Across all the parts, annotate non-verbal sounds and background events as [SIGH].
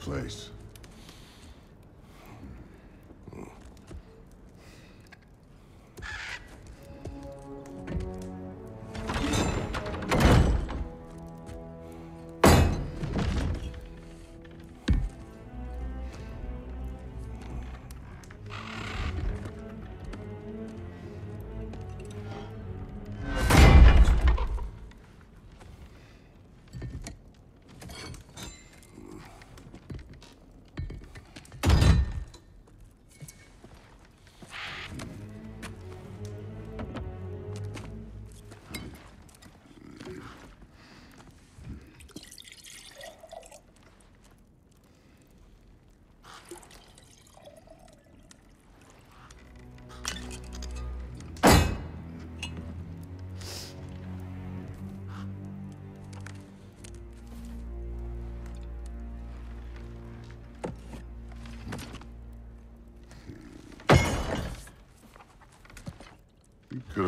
Place.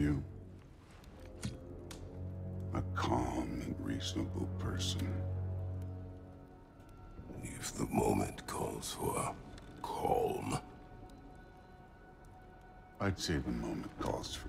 you? A calm and reasonable person. If the moment calls for calm. I'd say the moment calls for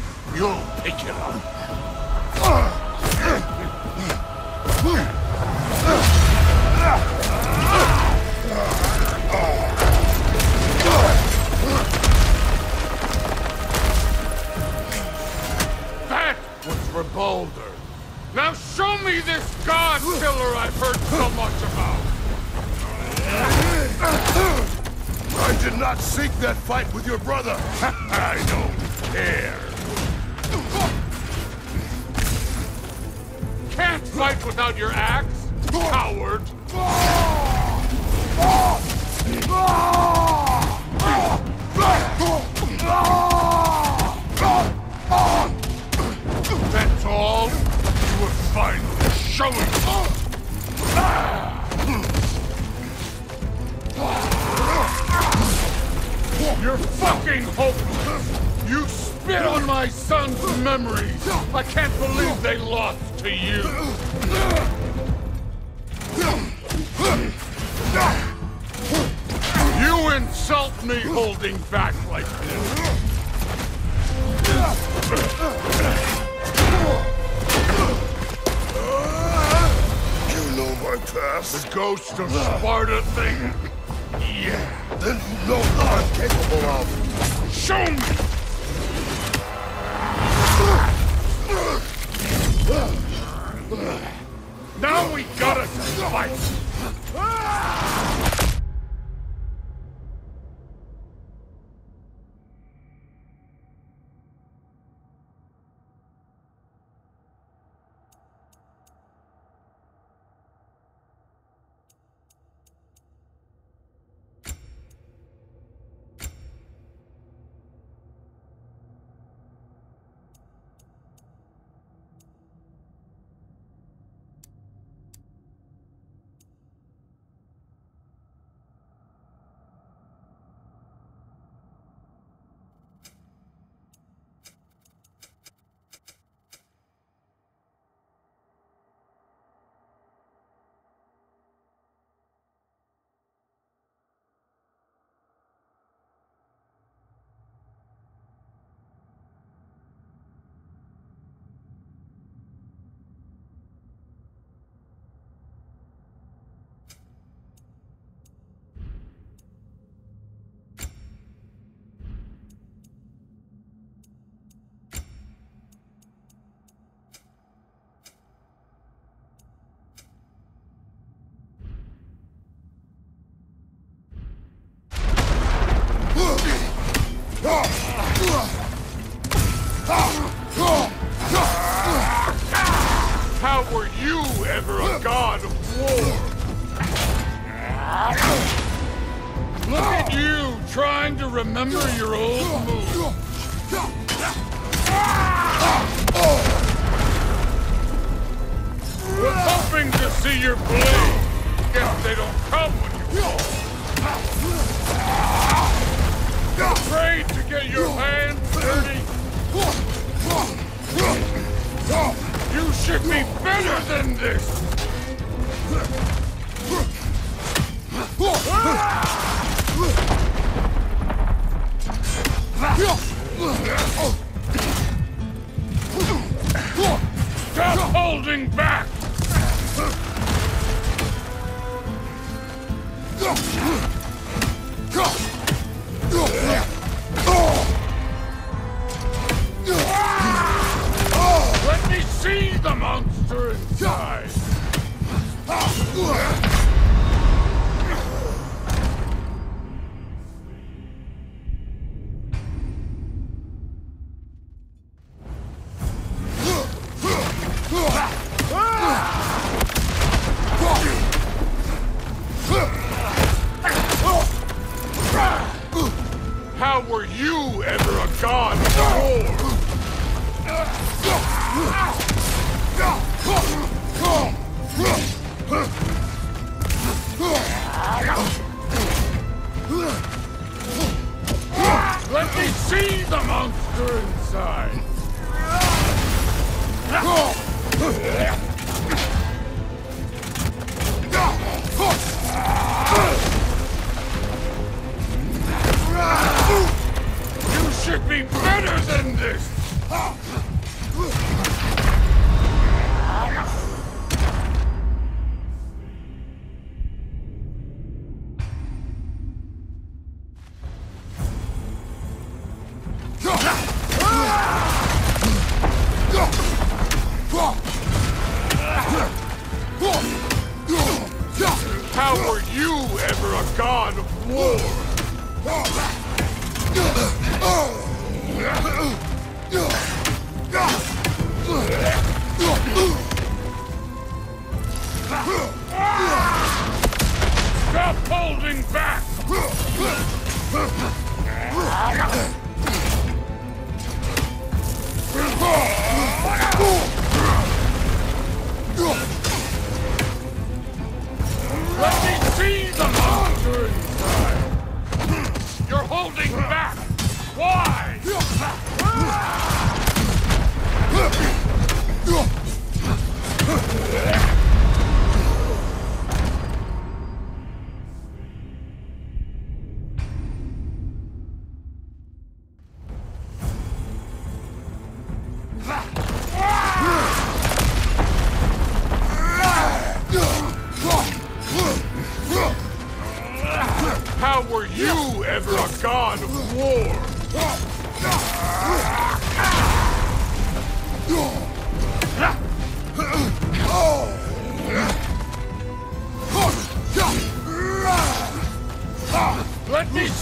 You'll pick it up. That was for Baldur. Now show me this god killer I've heard so much about. I did not seek that fight with your brother. [LAUGHS] I don't care. Fight without your axe, coward. That's all? You were finally showing. You're fucking hopeless! You spit on my son's memories! I can't believe they lost to you! You insult me holding back like this! You know my past. The ghost of Sparta thing? Yeah. Then you know what I'm capable of. Show me! Now we gotta fight! Ah! Remember your old moves. Was hoping to see your blade. Guess they don't come when you fall. Afraid to get your hands dirty? You should be better than this! Ah! Stop holding back! Let me see the monster inside! Be better than this!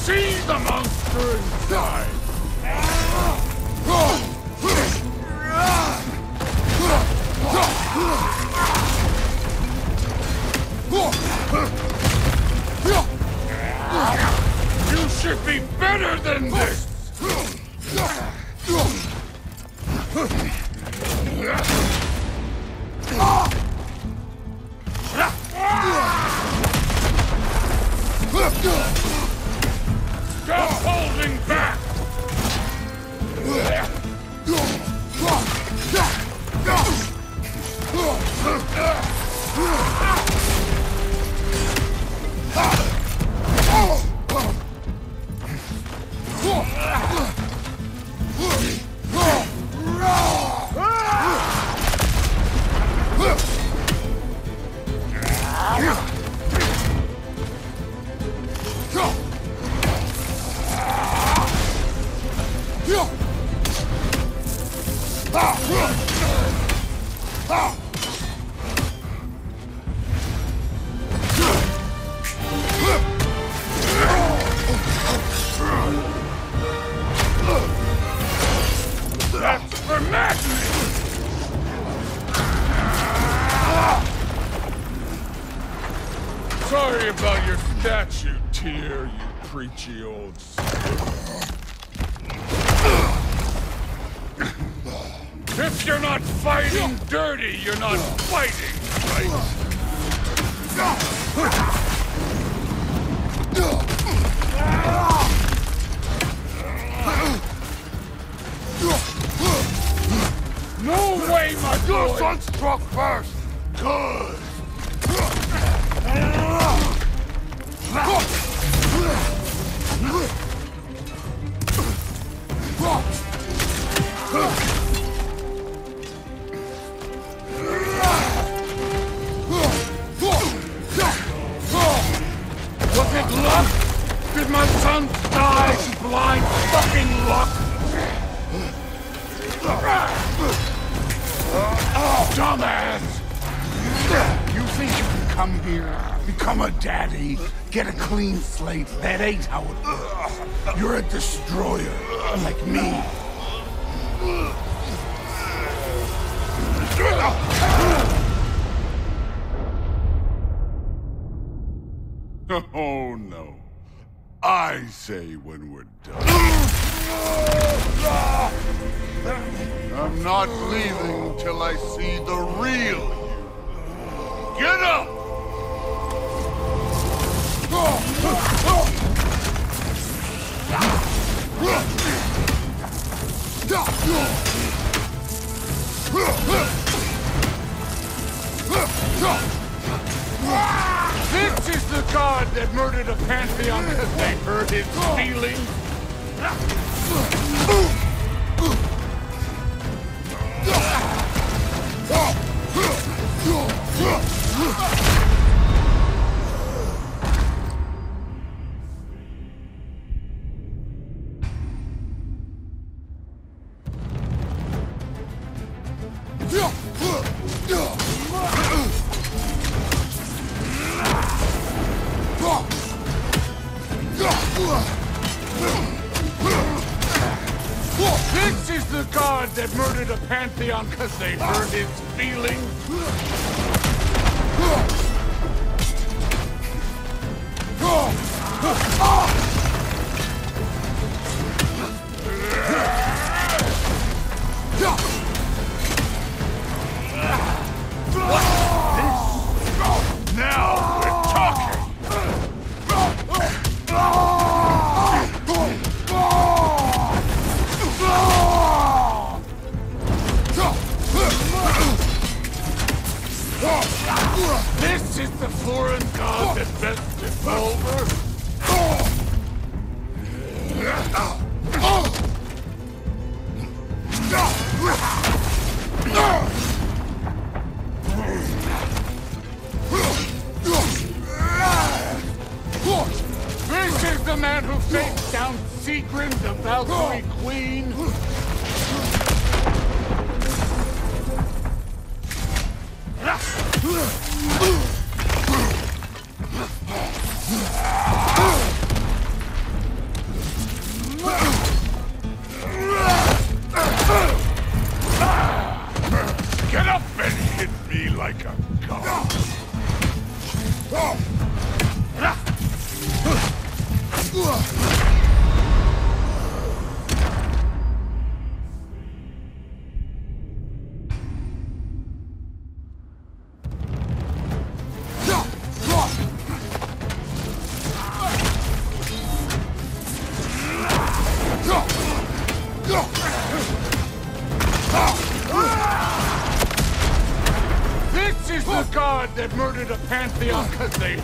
See the monster inside! You should be better than this! Fighting dirty, you're not fighting, right? No way, my! Your son struck first! Good! Did my son die to blind fucking luck? Dumbass! You think you can come here, become a daddy, get a clean slate? That ain't how it works. You're a destroyer, like me. [LAUGHS] [LAUGHS] Oh no. I say when we're done. I'm not leaving till I see the real you. Get up! [LAUGHS] This is the god that murdered a pantheon because they hurt his feelings. Because they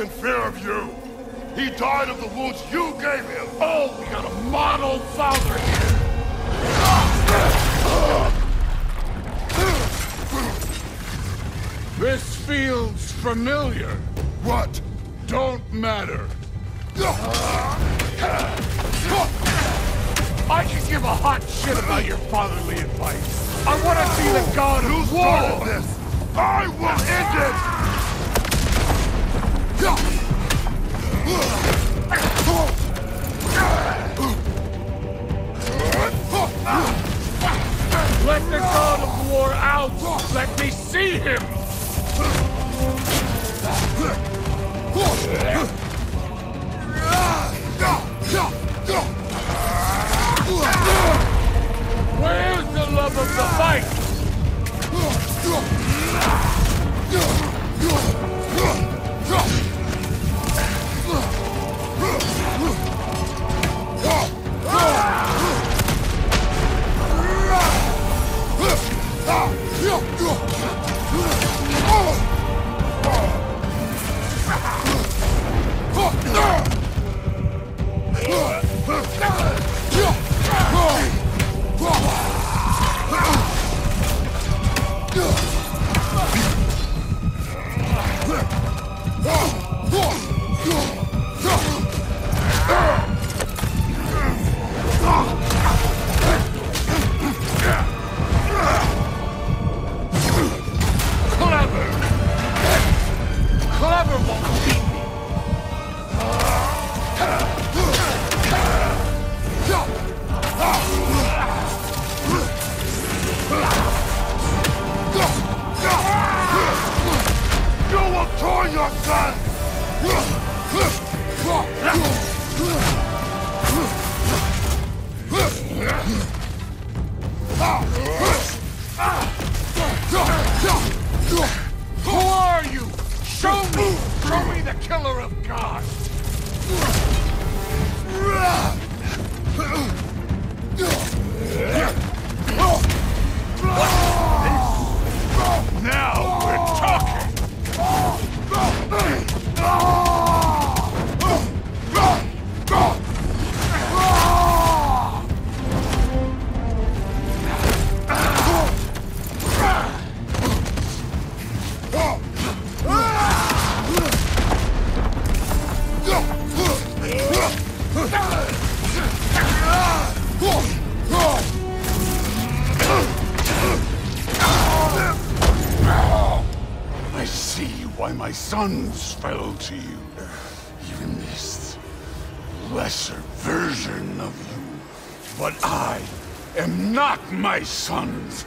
in fear of you. He died of the wounds you gave him. Oh, we got a model father here. This feels familiar. What? Don't matter. I can give a hot shit about your fatherly advice. I want to see the god of started this. I will end it. The killer of God! [LAUGHS] sons fell to you. Even this lesser version of you. But I am not my sons.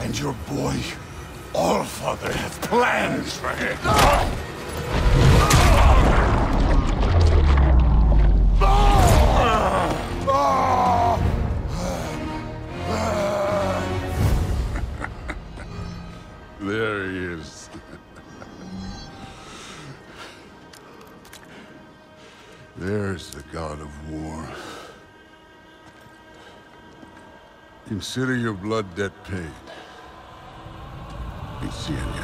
And your boy, Allfather, has plans for him. Consider your blood debt paid. Be seeing you.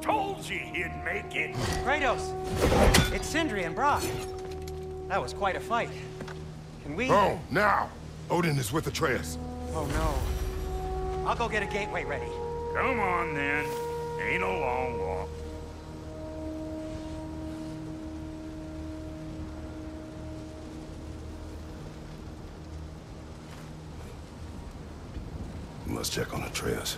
Told you he'd make it. Kratos! It's Sindri and Brok. That was quite a fight. Can we... Oh, now! Odin is with Atreus. Oh no. I'll go get a gateway ready. Come on, then. Ain't a long walk. Must check on Atreus.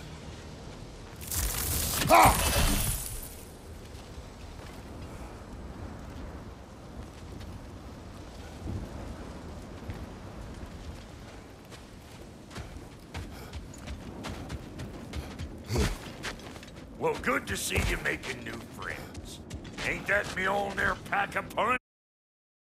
Well, good to see you making new friends. Ain't that me old there pack a punch?